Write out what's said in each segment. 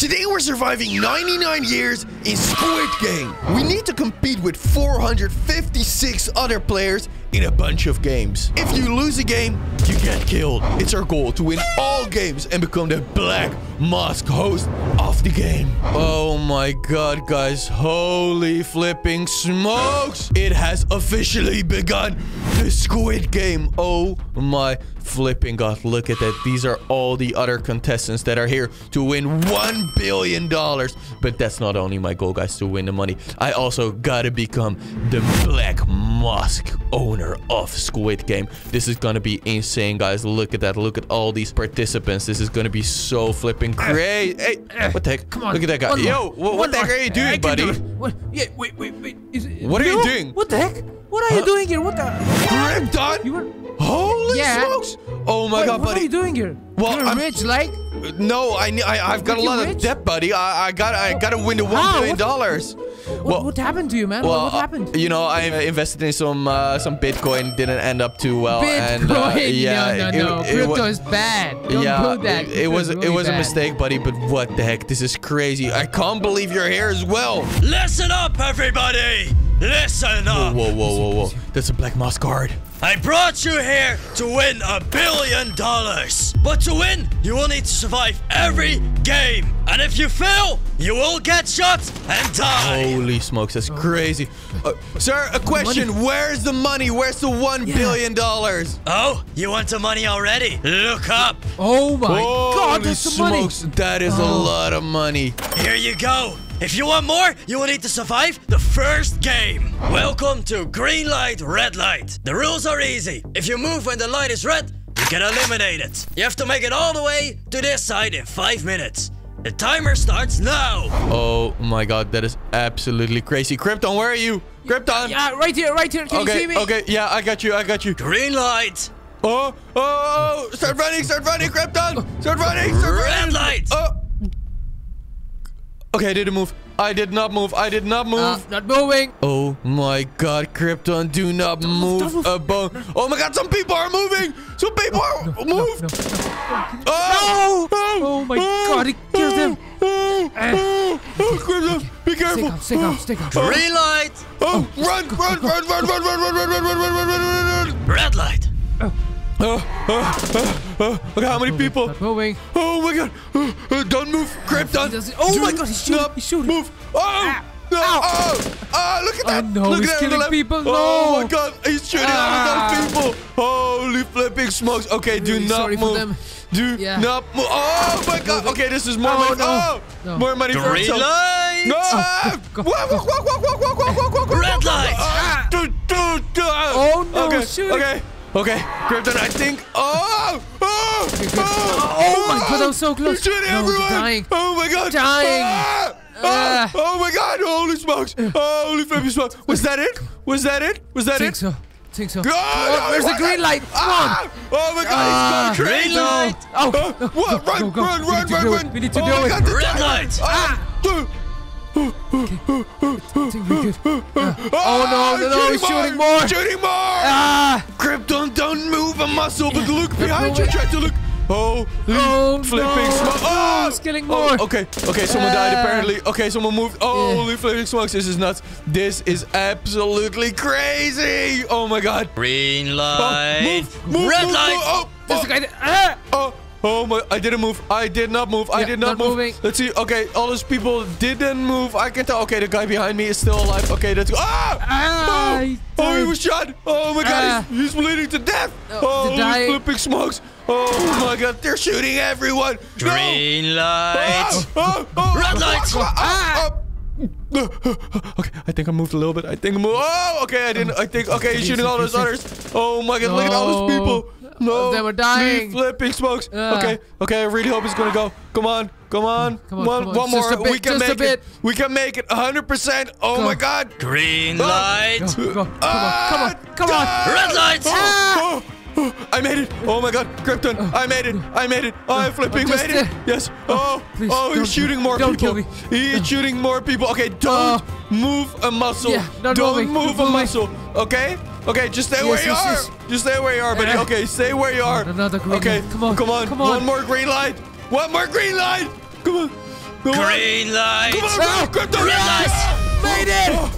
Today we're surviving 99 years in Squid Game. We need to compete with 456 other players in a bunch of games. If you lose a game, you get killed. It's our goal to win all games and become the Black Mask host of the game. Oh my god, guys. Holy flipping smokes. It has officially begun. The Squid Game. Oh my flipping god. Look at that. These are all the other contestants that are here to win $1 billion. But that's not only my goal, guys, to win the money. I also gotta become the Black Mask owner of Squid Game. This is gonna be insane, guys. Look at that. Look at all these participants. This is gonna be so flipping eh. crazy. Hey, eh. Eh, what the heck? Come on. Look at that guy. Yo, more. wh- what the heck are you doing, buddy? do. What? Yeah, wait, wait, wait. Is What are you doing? What the heck? What are you doing here? What the? Krypton? You were. Holy Yeah. smokes! Oh my Wait, god, what buddy. are you doing here? Well, You're I'm- rich, like. No, I, I I've got a lot of debt, buddy. I I got I got to win the one How? billion What- dollars. What, what happened to you, man? Well, what, what happened? uh, you know, I invested in some uh, some Bitcoin. Didn't end up too well. Bitcoin. And, uh, yeah, no, no, it- no. it Crypto wa- is bad. Don't yeah, do that. it, it was is it really was a mistake, buddy. But what the heck? This is crazy. I can't believe you're here as well. Listen up, everybody! Listen up! Whoa, whoa, whoa, whoa! That's a black mask card. I brought you here to win a billion dollars. But to win, you will need to survive every game. And if you fail, you will get shot and die. Holy smokes, that's crazy. Uh, sir, a question. Where's the money? Where's the one Yeah. billion dollars? Oh, you want the money already? Look up. Oh my Holy God, that's the money. smokes, that is a Oh. lot of money. Here you go. If you want more, you will need to survive the first game. Welcome to green light, red light. The rules are easy. If you move when the light is red, you get eliminated. You have to make it all the way to this side in five minutes. The timer starts now. Oh my god, that is absolutely crazy. Krypton, where are you? Krypton! Yeah, right here, right here. Can you see me? okay, yeah, I got you, I got you. Green light, Oh, oh, oh, oh start running, start running, Krypton! Start running, start red running! light. Oh. Okay, I didn't move. I did not move. I did not move. Uh, not moving. Oh my god, Krypton, do not move don't move. a bone. Oh my god, some people are moving! Some people are move! No. Oh! Oh my god, he killed him. Oh, oh, oh, Krypton, be Stay careful! calm, stay calm, stay calm. Green light, Oh, run, run, run, run, run, run, run, run, run, run, run, run, run, run! red light. Oh, oh, oh, oh, okay, how many people? Not moving. Oh my god! Uh, uh, don't move, Krypton! He doesn't- oh Do my God, he's shooting, not he's shooting. Move! Oh! No! Ow. Oh! Ah! Look at Oh, that! no, look he's at that on killing left. people, Oh my god! He's shooting all Ah. those people! Holy flipping smokes! Okay, do Really not sorry for move. them. Do Yeah. not move. Oh my god! Okay, this is more Oh, money. no. Oh! No. More money for Green himself. light. No! go, Walk, walk, walk, walk, walk, walk, walk, walk, walk, walk, Red light. Ah, do, do, do. Oh, no, Okay, shooting. okay, okay. Krypton, I think. Oh! Oh! Oh oh my god, I'm so close. He's shooting No, everyone! dying. Oh my god! Dying. Ah! Ah. Ah! oh my god! Holy smokes! Holy flipping smokes! Was that it? Was that it? Was that Think it? so. Think so. Oh, Oh, no, where's the what? green light? Come Ah! on. Oh my god! Ah. he's going crazy! Green light. Oh, Uh, what? Run, go, go. run, run, run, run! We need to oh do it. God, the Red timer. light. Ah! Dude. Oh, Oh no, no, no, he's shooting more. Shooting more! Ah! Krypton, don't move a muscle, but look behind you. Try to look. Oh, Oh, flipping no. smokes. Oh, He's killing Oh, okay, okay, someone died Ah. apparently. Okay, someone moved. Oh, Yeah. holy flipping smokes. This is nuts. This is absolutely crazy. Oh my god. Green Oh, light. move, move, red move, light. move. Oh, There's oh, a guy there. Ah! oh, oh my, I didn't move. I did not move. I did not, not move. moving. Let's see. Okay, all those people didn't move. I can tell. Okay, the guy behind me is still alive. Okay, let's go. Ah! Ah, Oh, he oh, he was shot. Oh my god, Ah. he's, he's bleeding to death. Oh, Oh, they're flipping smokes. Oh my god, they're shooting everyone. No. Green light. Oh, oh, oh, Red oh, lights. oh, Ah. Okay, I think I moved a little bit. I think I moved. Oh, okay, I didn't. I think. Okay, he's shooting all those others. Oh my god, look at all those people. No, They were dying. Three flipping smokes. Ah. Okay, okay. I really hope it's gonna go. Come on, come on. Come on, one, come on. one more. Just a bit, we can make it. We can make it. 100%. Oh Go. my god. Green Oh. light. Go, go, come Ah, on, come on, come on. God. Red light. Ah. Oh, oh, I made it! Oh my god, Krypton! I made it! I made it! I flipping just, made it! uh, Yes! Oh! please, oh, he's shooting more don't people! kill me. He shooting more people! Okay, don't Oh. move a muscle! Yeah, don't moving, move a muscle! Okay? Okay, just stay Yes, where you yes, are! yes. Just stay where you are, buddy! Uh, Okay, stay where you are! another green okay, light. Come on, come on! come on. One more green light! One more green light! Come on! Come on. Green light. Come on, Ah, bro. Krypton. Red light. Made it!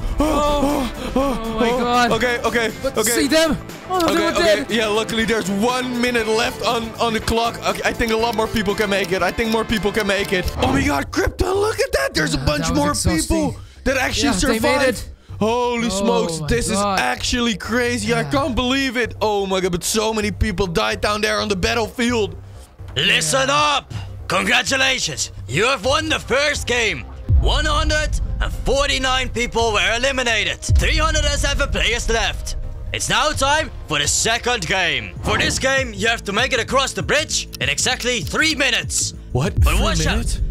Oh my god. Okay, okay, But okay. see them? Oh, Okay, okay. dead. Yeah, luckily there's one minute left on, on the clock. Okay, I think a lot more people can make it. I think more people can make it. Oh my god, Krypton, look at that. There's a bunch more exhausting. people that actually Yeah, they made survived. It. Holy Oh smokes, this God. is actually crazy. I can't believe it. Oh my god, but so many people died down there on the battlefield. Listen up! Congratulations! You have won the first game! 149 people were eliminated. 307 players left. It's now time for the second game. For this game, you have to make it across the bridge in exactly 3 minutes. What? But Three watch minutes? out!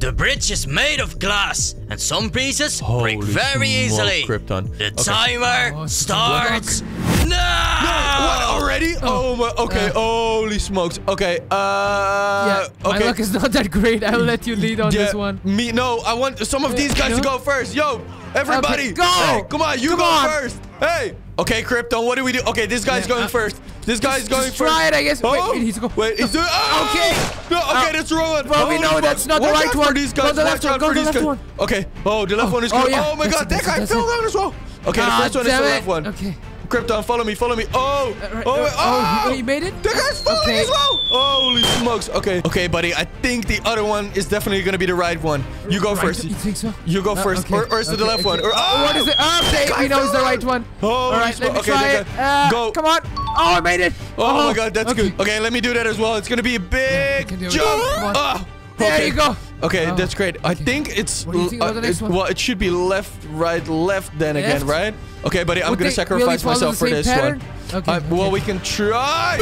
The bridge is made of glass, and some pieces break very smoke, easily. Krypton. The Okay. timer Oh, starts now! What already? Oh, my. Okay. Uh. Holy smokes. Okay. Uh. Yeah, my luck is not that great. I'll let you lead on this one. Me, no, I want some of these guys to go first. Yo, everybody. Okay, go. Hey, come on, you Come go on. first. Hey. Okay, Krypton, what do we do? Okay, this guy's Yeah, going uh, first. This guy's going just first. try it, I guess. Wait, Oh, wait, he's going. Wait, he's doing. Oh, Okay. No, okay, Uh, that's wrong one. well, we know that's not the right one. These guys. to the left one, go the left one. Okay. Oh, the left one is oh, good. yeah, Oh my that's god, it, that guy fell down as well. Okay, the first one is the left one. Okay. Krypton, follow me, follow me. Oh, right, oh, uh, wait, oh, oh, he- he made it? That guy's falling Okay. as well. Holy smokes. Okay, okay, buddy. I think the other one is definitely gonna be the right one. You go Right, first. You think so? You go Uh, first, okay, or, or is it the left okay. one? Or, oh, What is it? Okay, guy we know it's the right one. Holy All right, let me Okay, try it. Uh, go. Come on. Oh, I made it. Oh, my god, that's okay. good. Okay, let me do that as well. It's gonna be a big it. jump. Ah, There you go. Okay, Oh, that's great. I okay. think it's What do you think about the uh, it- well, it should be left, right, left. Then again, right? Okay, buddy, I'm Would gonna sacrifice really myself for this pattern? one. Okay, Uh, Well, we can try.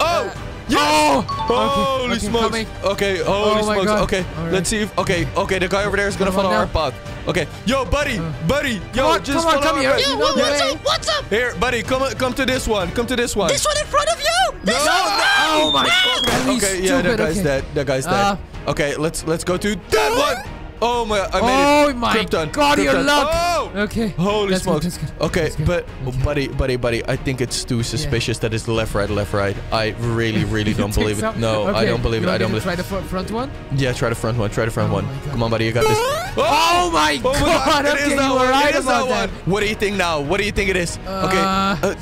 Oh. Yes! Oh, Holy okay, smokes! coming. Okay, holy Oh smokes! God. Okay, All right. let's see if okay, okay, the guy over there is gonna Come on follow our path. Okay, yo, buddy, buddy, yo, Come on, just come on, follow come our here. path. You what's up? What's up? Here, buddy, come come to this one. Come to this one. This one in front of you! No, This no, one! Oh my god. Okay, yeah, that guy's okay. dead. That guy's dead. Uh, okay, let's let's go to that one. Oh my, I made Oh it. my Krypton, god, your Krypton. luck. Oh! Okay. Holy That's good, smokes. that's good, Okay, good, but that's good. buddy, buddy, buddy, I think it's too suspicious that it's left, right, left, right. I really, really don't believe it. No, I don't believe you it. I don't believe. Try the front, one. Yeah, try the front one. Try the front Oh one. Come on, buddy, you got this. Oh my Oh my god. God, it okay, is that you were one. right about that one. What do you think now? What do you think it is? okay. Uh, Uh,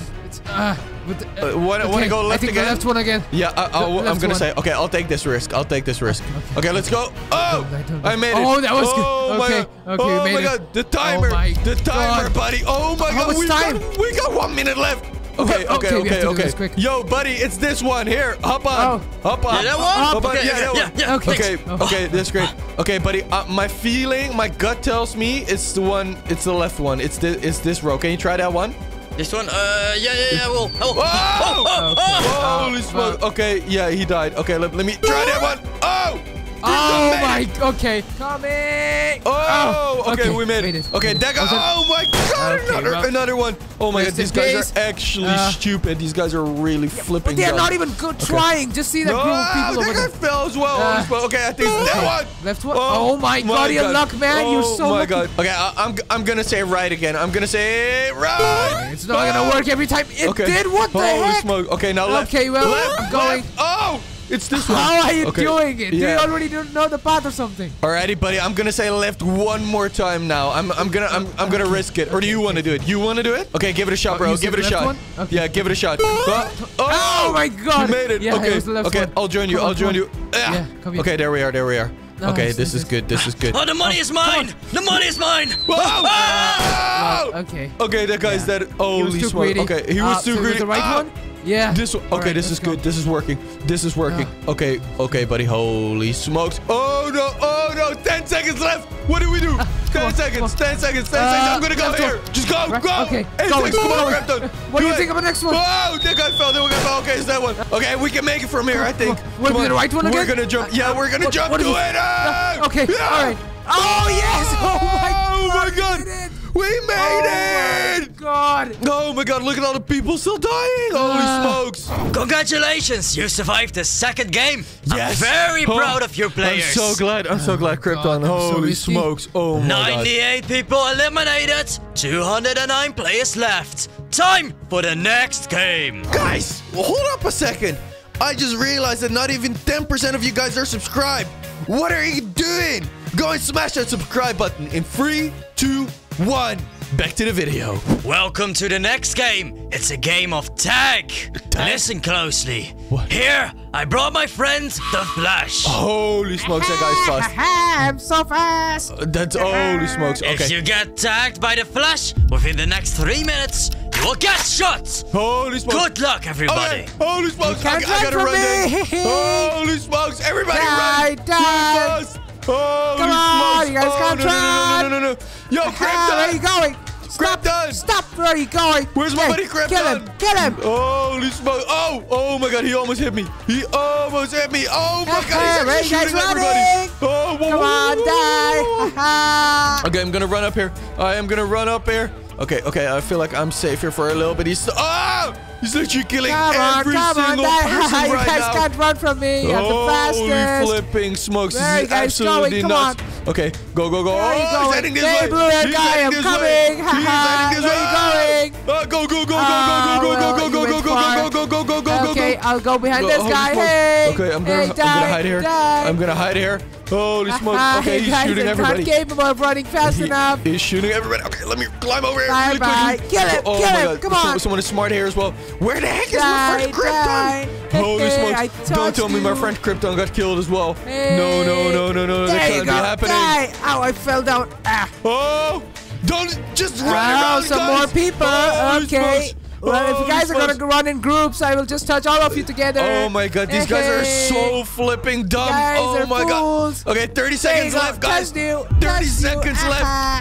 uh, uh, wanna, wanna okay, go left I think again? the left one again. Yeah, I, I'll, The I'm gonna one. say, okay, I'll take this risk. I'll take this risk. okay. Okay, let's go. Oh, I don't know. I made it. Oh, that was good. oh My Okay, God. okay, oh made my it. god, the timer, Oh my the timer, God. buddy. Oh my How god, we time? got we got one minute left. Okay, Okay, okay, okay, okay, to do okay. this quick. Yo, buddy, it's this one here. Hop on, Oh. hop on. Yeah, that one? Hop on. Okay, Yeah, that yeah, yeah, Okay. Okay, Oh. okay, that's great. Okay, buddy, uh, my feeling, my gut tells me it's the one, it's the left one. It's the, it's this row. Can you try that one? This one? Uh, yeah, yeah, yeah, well. Oh, Whoa! oh, oh, oh. Holy Oh, smoke. Okay, yeah, he died. Okay, let, let me try that one. Oh! Oh my. Okay. Coming. Oh, okay, we made, made it. Okay, Okay. that guy. Oh my god, Okay, another, well, another one. Oh my god, these guys peace. are actually Uh, stupid. These guys are really flipping. But they're dumb. not even good trying. Just see that No, group of people that over guy fell as well. Uh, okay, I think it's that one. Left one? Oh my God, your luck, man. You're Oh so my lucky. god. Okay, I, I'm I'm gonna say right again. I'm gonna say right. It's not gonna work every time. It Okay. did. What the Holy heck? smoke. Okay, now left. Okay, well, left, I'm going. Oh, it's this one. How are you Okay, doing it? Do you already don't know the path or something? Alrighty, buddy. I'm gonna say left one more time now. I'm I'm gonna I'm I'm gonna risk it. Or do you want to do it? You want to do it? Okay, give it a shot, Oh, bro. you Give it a shot. Okay. Yeah, give it a shot. Oh, Oh my God. You made it. Yeah, it okay. was the left okay. one. I'll join you. Come I'll join come you. Ah. Yeah, come here. Okay, there we are. There we are. No, okay, it's- this is good. This is good. Oh, the money is mine! The money is mine! Whoa! Well, Oh! okay. Okay, that guy's Yeah. dead. He was Holy too smoke. Okay, he was Ah, too so it greedy. the right Ah! one? Yeah. This okay, Alright, this is go. good. This is working. This is working. Ah. Okay, okay, buddy. Holy smokes. Oh no, oh no. 10 seconds left. What do we do? 10 on, seconds, 10 seconds, 10 Uh, seconds. I'm gonna go left here. one. Just go, Right, go. okay, Eight going, seconds. Come on, going. What do you it. think of the next one? Oh, that guy fell. That guy fell. Okay, it's that one. Okay, we can make it from here, I think. Wanna Come do the on. right one We're gonna jump. Yeah, we're gonna What- jump what to it. Ah! Okay, Yeah. all right. Oh, yes! Oh, my Oh my god. made it. We made Oh, it. my God. Oh my god, look at all the people still dying! Holy Ah. smokes! Congratulations! You survived the second game! Yes! I'm very Oh, proud of your players! I'm so glad, I'm so glad, Krypton. God, I'm so Holy smokes! Oh my god. 98 people eliminated, 209 players left. Time for the next game. Guys, hold up a second. I just realized that not even 10% of you guys are subscribed. What are you doing? Go and smash that subscribe button in three, two, one. Back to the video. Welcome to the next game. It's a game of tag. Tag? Listen closely. What? Here, I brought my friend, The Flash. Holy smokes, that guy's fast. I'm so fast. Uh, That's holy smokes. Okay. If Okay. you get tagged by the Flash within the next three minutes, you will get shot. Holy smokes. Good luck, everybody. Okay. Holy smokes. I, can't I gotta run run from me. Holy smokes. Everybody Die, run. die. Holy Come on, smokes. you guys oh, can't no, no, no, no, no, no, no. Yo, Ah, where are you going? Stop! Krypton. Stop! Where are you going? Where's my Hey, buddy Krypton? Kill him! Kill him! Holy smoke. Oh, oh my god, he almost hit me. He almost hit me. Oh my god, he's actually guys shooting running? everybody. Oh, whoa, Come on, die! Okay, I'm gonna run up here. I am gonna run up here. Okay, okay, I feel like I'm safe here for a little bit. He's oh, he's literally killing Come on, every come on, single die! person you right guys now. can't run from me! I'm the Holy fastest! flipping smokes! Where this is absolutely going? Nuts. Okay, go, go, go! Where are you oh, he's going? heading this blue guy, I'm coming. way. He's heading this Where way. are you going? Ah, go, go, go, go, Ah, go, go, go, go, go, go, Okay. I'll go behind Go, this holy guy. smokes. Hey! Okay, I'm gonna, hey, I'm gonna hide here. Die. I'm gonna hide here. Holy smokes! Ah, Okay, he's guys shooting everybody. not capable of running fast He- enough. He's shooting everybody. Okay, let me climb over here Bye really bye. quickly. Kill him, Oh kill my him, god. come on. someone is smart here as well. Where the heck is my Die, friend die. Krypton? Holy Hey, smokes. Don't tell me my you. friend Krypton got killed as well. Hey. No, no, no, no, no. That There you can't go. be happening. Die. Ow, I fell down. Ah. Oh! Don't just run Oh, around, some guys. more people. Holy okay. Well, if you guys are gonna run in groups, I will just touch all of you together. Oh my god, these guys are so flipping dumb. Oh my fools. god. Okay, 30 There you seconds go. left, guys. You. 30 Touched you. seconds Ah.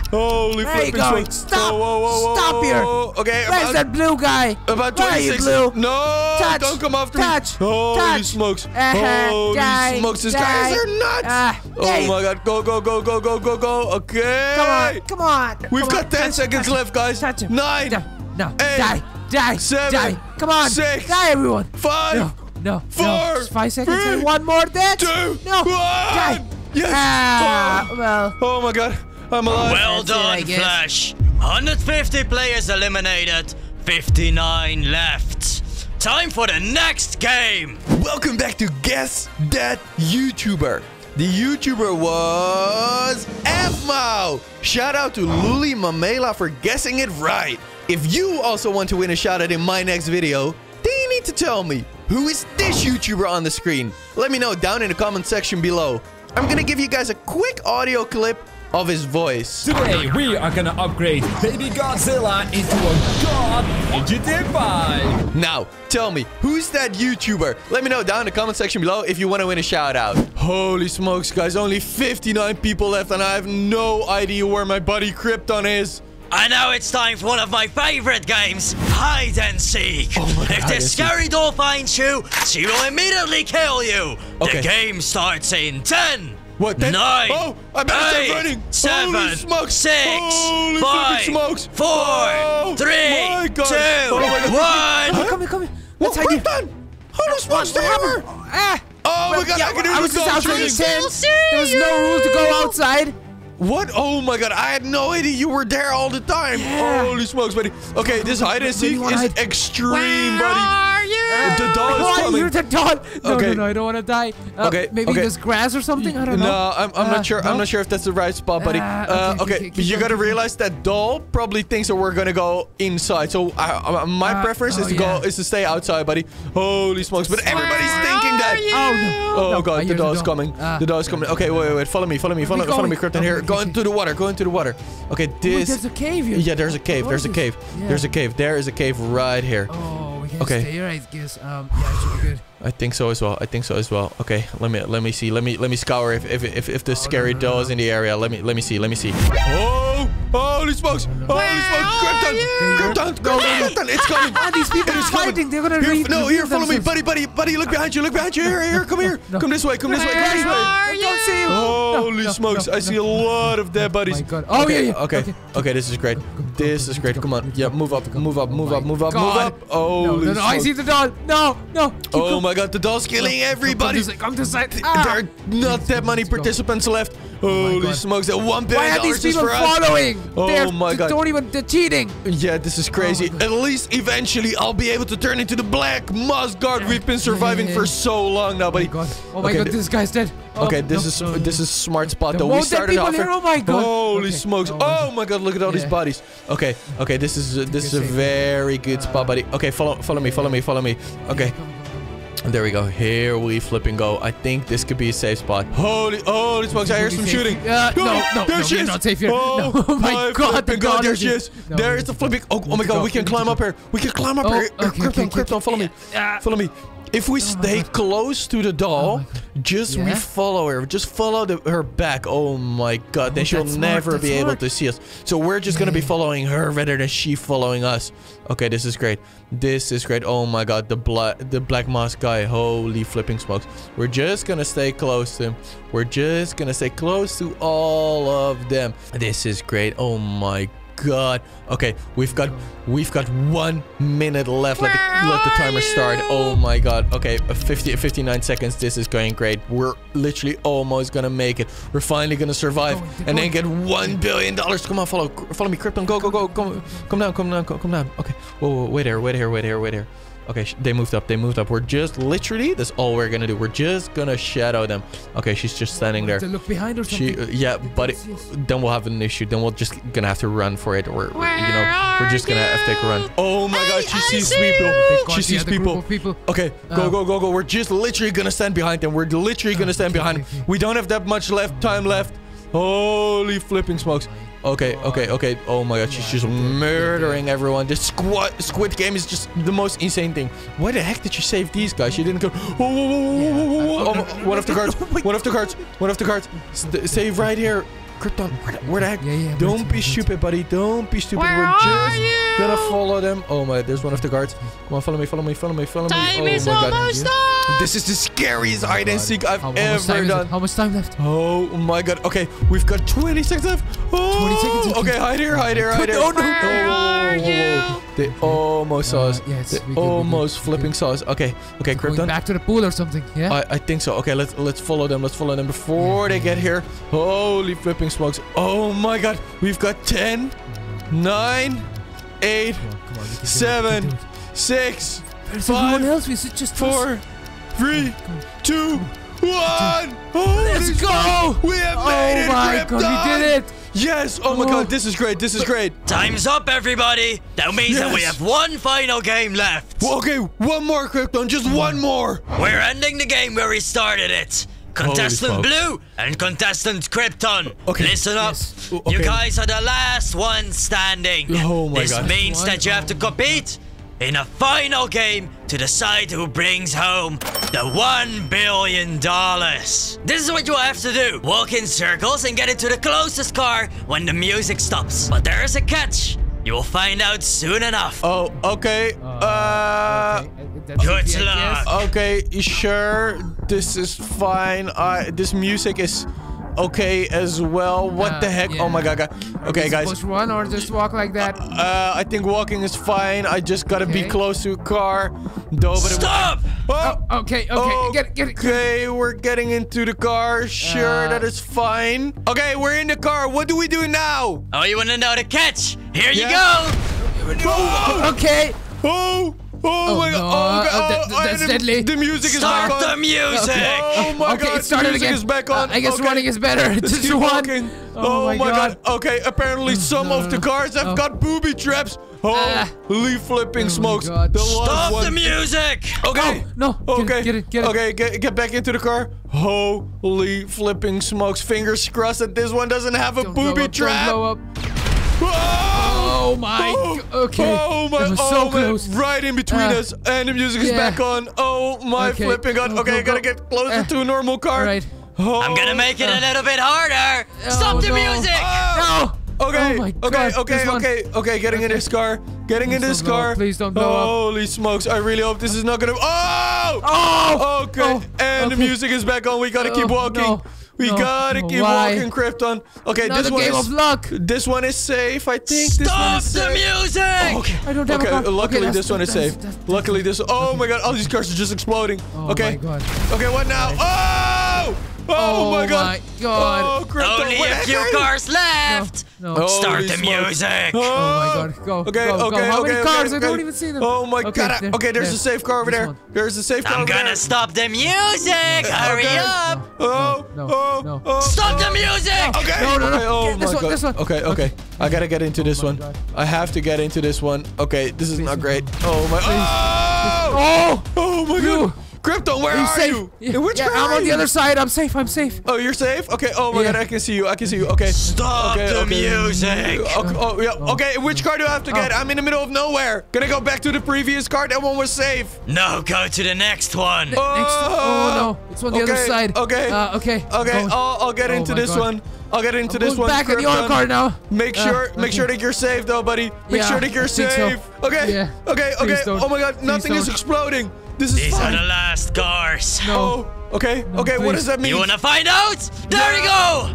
left. Holy you flipping going? smokes. Stop. Whoa, whoa, whoa, Stop here. Okay, Where's about, that blue guy? about Where are you, 26. blue? No, Touch. don't come after Touch. me. Holy Touch. smokes. Uh-huh. Holy Die. smokes. These Die. guys are nuts. Ah, oh my god. Go, go, go, go, go, go, go. Okay. Come on. Come on. We've Come got on. 10 Touch- seconds touch- left, guys. Touch him. Nine. No. No. eight, die. Die. seven, Die. Come on. six, Die, everyone. Five. No. No. Four, No. Just five seconds three, one more death. two, No. one. Die. Yes. Ah. Oh. Well. Oh my god. I'm alive. Well That's it, done, guess. Flash. 150 players eliminated, 59 left. Time for the next game. Welcome back to Guess That YouTuber. The YouTuber was FMAO. Shout out to Luli Mamela for guessing it right. If you also want to win a shout out in my next video, then you need to tell me who is this YouTuber on the screen. Let me know down in the comment section below. I'm gonna give you guys a quick audio clip of his voice. Today we are gonna upgrade Baby Godzilla into a god in GTA 5. Now, tell me, who's that YouTuber? Let me know down in the comment section below if you want to win a shout out. Holy smokes, guys, only 59 people left and I have no idea where my buddy Krypton is. And now it's time for one of my favorite games, Hide and Seek. Oh my God, if hide and this scary doll finds you, she will immediately kill you. Okay. The game starts in 10. What, then? Nine. Oh, I better start running. Seven. Holy smokes. Six. Holy five, smokes. Four. Oh, three. my God. Two. Oh my God. one. Come here. Come here. What, Let's hide here. Krypton? Holy smokes, What they happened? Ah. Oh my god, yeah, I can hear I was just dog outside shooting. the tent. There was no rule to go outside. What? Oh my god, I had no idea you were there all the time. Yeah. Holy smokes, buddy. Okay, this hide and seek is hide? extreme, buddy. The doll is coming. You're the doll. No, Okay. no, no. I don't want to die. Uh, Okay, Maybe okay. there's grass or something. I don't know. No, I'm, I'm Uh, not sure. no? I'm not sure if that's the right spot, buddy. Ah, okay, Uh, okay, okay, you gotta realize that doll probably thinks that we're gonna go inside. So my Uh, preference is oh, to go is to stay outside, buddy. Holy smokes! But everybody's thinking that. Oh no. Oh No, I god, the hear doll is coming. Ah. The doll is coming. Okay, wait, wait, wait. Follow me, follow me, follow, follow me? Krypton. Here, go into the water. Go into the water. Okay, this. there's a cave here. Yeah, there's a cave. There's a cave. There's a cave. There is a cave right here. We can Okay. stay here, I guess. Um, yeah, it should be good. I think so as well. I think so as well. Okay, let me let me see. Let me let me scour if if if, if the Oh, scary no, no, doll no. is in the area. Let me let me see. Let me see. Oh! Holy smokes! Holy smokes! Krypton! Krypton! Krypton! Krypton! It's coming! Ah, these people are coming. fighting. They're gonna Here, no, here, follow me, buddy, buddy, buddy. Look behind you. Look behind you. Here, here. Come here. No. Come this way. Come this way. Come this way. I don't see you. Holy no, smokes! no, I no. see a lot of dead buddies. my God. Oh, okay, yeah, yeah. Okay. Okay. Okay. This is great. This is great. Come on. Yeah. Move up. Move up. Move up. Move up. Move up. Holy No, no, no. I see the doll. No, no. Keep Oh going, my god, the doll's killing everybody. Come, come to the side. Ah. There are not that many participants left. Holy God. smokes, that one Why billion are these people following? Oh They're, my God. Don't even. They're cheating. Yeah, this is crazy. God. At least eventually I'll be able to turn into the black moss guard we've been surviving yeah, for so long now, buddy. Oh my god. Oh my Okay, god. This guy's dead. Oh, Okay, this no, is no, this no. is smart spot though. We started off. here? Oh my God. Holy Okay. smokes! Oh my Oh God. Look at all these bodies. Okay, okay, this is uh, this is a very good spot, buddy. Okay, follow follow me, follow me, follow me. Okay. There we go. Here we flip and go. I think this could be a safe spot. Holy, holy smokes! I hear some Safe. shooting. Uh, no, no, there no, she is. not safe here. Oh, No, oh my God, the god! There she is-. No, there is the flipping. Oh, oh my god! need We can climb up here. We can climb up Oh, here. okay, Krypton, okay, okay, Krypton, follow me. Follow me. If we stay close to the doll, just we follow her. Just follow the, her back. Oh my god, then Oh, she'll never be able to see us. So we're just gonna be following her rather than she following us. Okay, this is great. This is great. Oh my god, the black the black mask guy. Holy flipping smokes. We're just gonna stay close to him. We're just gonna stay close to all of them. This is great. Oh my god. Okay, we've got we've got one minute left. Let the, let the timer start. Oh my god. Okay, uh, 50 59 seconds. This is going great. We're literally almost gonna make it. We're finally gonna survive Going, and then get one billion dollars. Come on, follow follow me, Krypton. Go go go. Come come down. Come down. Come, come down. Okay. Whoa, whoa, wait here. Wait here. Wait here. Wait here. Okay, they moved up. They moved up. We're just literally. That's all we're gonna do. We're just gonna shadow them. Okay, she's just standing there. To look behind or something. She, uh, yeah, but it, Yes, yes. then we'll have an issue. Then we'll just gonna have to run for it, or, or, you know, we're just gonna have to take a run. Oh my God, she sees people. She sees people. people. Okay, go Oh. go go go. We're just literally gonna stand behind them. We're literally gonna stand okay, behind. okay, okay. We don't have that much left time left. Holy flipping smokes. Okay, okay, okay. Oh my god, she's just murdering everyone. This squad Squid Game is just the most insane thing. Why the heck did you save these guys? You didn't go. Oh, no, my- no, no, one of the no, guards. no, wait. One of the cards, One of the cards. Save right here. Krypton, where the, where the heck? Yeah, yeah, Don't be wait. stupid, buddy. Don't be stupid. We're just gonna follow them. Oh my, there's one of the guards. Come on, follow me, follow me, follow me, follow me. Time oh is my god. almost up! This is the scariest oh hide and seek I've How, how ever time is it? done. How much time left? Oh my god. Okay, we've got 20 seconds left. Oh, 20 seconds, oh, okay. Okay, hide here, hide here, hide here. No, no, no. Where are you? They almost saw us. Uh, yes, they good, almost flipping saw us. Okay, okay, Going Krypton. back to the pool or something. Yeah. I, I think so. Okay, let's let's follow them. Let's follow them before they get here. Holy flipping smokes. Oh my god. We've got 10, 9, 8, Come on, come on, we can do it, we can 7, do it. 6, There's five, else. We should just four, three, two, one. Oh, Let's go! We have Oh made it, my Krypton! god, we did it! Yes! Oh my Oh. god, this is great, this is great. Time's up, everybody. That means that we have one final game left. Well, okay, one more, Krypton, just one more. We're ending the game where we started it. Contestant. Blue and Contestant Krypton. Okay. Listen up. Yes. O- You guys are the last one standing. Oh my this God. means One- that you have to compete in a final game to decide who brings home the one billion dollars. This is what you have to do. Walk in circles and get into the closest car when the music stops. But there is a catch. You will find out soon enough. Oh, okay. Uh, okay. Good luck. idea. okay, sure. This is fine. Uh, this music is okay as well. What Uh, the heck? Oh my god. god. Okay, guys. Push one or just walk like that. Uh, I think walking is fine. I just gotta be close to a car. Though, it- Stop! Oh, Oh, okay, okay. Get, get, get. Okay, we're getting into the car. Sure, Uh, that is fine. Okay, we're in the car. What do we do now? Oh, you want to know the catch? Here you go. Oh, Okay. oh, oh, my no, god. Oh, uh, God. that- that's the, deadly. The music is Start back the on. music. Oh my okay, god, it started the music again. is back Uh. I guess okay. running is better. Just one. walking. Oh, my god. Okay, apparently some no, of the no. cars have Oh. got booby traps. Holy flipping my smokes. The Stop one. the music. Okay. Oh, no. Get it, Okay. get it, get it. Okay, get, get back into the car. Holy flipping smokes. Fingers crossed that this one doesn't have a Don't blow booby up, trap. Don't blow up. Oh, Oh my Oh, okay. Oh my! That was oh so man, close. Right in between Uh, us, and the music is yeah. back on. Oh my Okay. flipping god! Go, Okay, go, I gotta get closer Uh, to a normal car. Alright. Oh. I'm gonna make it a little bit harder. Stop Oh, the no. music. Ah! No. Okay, Oh my okay, God, okay, one. okay, okay, getting in this car, getting in this don't up, car. please don't blow up. Holy smokes, I really hope this is not gonna. Oh! Oh. Okay, Oh, and the music is back on. We gotta keep Oh, walking. no. We No, gotta keep why? walking, Krypton. Okay, Another this one game is of luck. this one is safe. I think this one Stop is the safe. music! Oh, okay. I don't have a okay, car. luckily Okay, this one is that's- safe. that's- luckily this. Oh my god! All these cars are just exploding. Oh okay. my god. Okay, what now? Oh! Oh, Oh my god! my God. Oh, Krypton, Only a few cars left! No. Oh, Start the smokes. music! Oh, oh my God. Go, Okay, go, go. okay, How okay, many okay. I don't even see them. Oh my Okay, god! there, okay, there's there. a safe car over This there. one. There's a safe car I'm over gonna there. stop the music! Hurry Okay. up! Oh, No, oh, no. oh. Stop the music! Okay. No, no, no. Okay, oh this my one, God. this one. Okay, okay. I gotta get into oh this one. I have to get into this one. Okay, this is not great. Oh my. Oh! Oh! Oh my god! Krypton, where Are you are safe? you? Yeah, which yeah, car I'm on the other side. I'm safe. I'm safe. Oh, you're safe? Okay. Oh my Yeah. god, I can see you. I can see you. Okay. Stop Okay, the okay. music! Okay, oh, yeah. Okay, which car do I have to get? Oh. I'm in the middle of nowhere. Gonna go back to the previous car? That one was safe. No, go to the next one! Next. Oh no! It's on the other side. okay. Uh, okay. Okay, Going. I'll, I'll get Oh into this God. one. I'll get into I'm this going one. back in the other car now. Make Uh, sure, make sure that you're safe, though, buddy. Make Yeah, sure that you're I think so. safe. Okay, Yeah. okay, okay. Please don't. Oh my God, Please nothing is don't. exploding. This is These are the last cars! No. Oh, okay, okay. What does that mean? You wanna find out? There we go!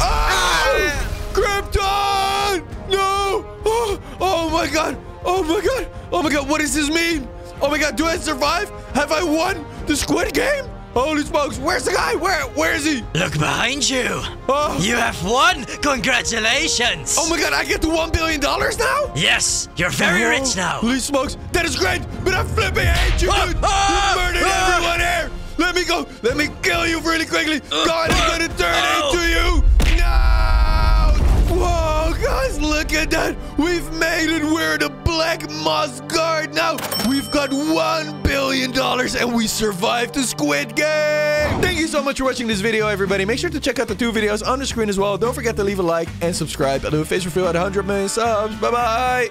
Ah! Krypton! No! Oh, oh my God! Oh my God! Oh my God! What does this mean? Oh my God! Do I survive? Have I won the Squid Game? Holy smokes! Where's the guy? Where? Where is he? Look behind you! Oh, You have won! Congratulations! oh my God! I get to one billion dollars now? Yes, you're very Oh, rich now! Holy smokes! That is great! But I flipping hate you, Ah, dude! ah, you murdered ah. everyone here! Let me go! Let me kill you really quickly! God is ah, gonna turn oh. into you! No! Whoa, guys, look at that! We've made it! We're the Black Moss Guard now! We've got one billion dollars and we survived the Squid Game! Thank you so much for watching this video, everybody. Make sure to check out the two videos on the screen as well. Don't forget to leave a like and subscribe. I'll do a face reveal at 100 million subs. Bye-bye!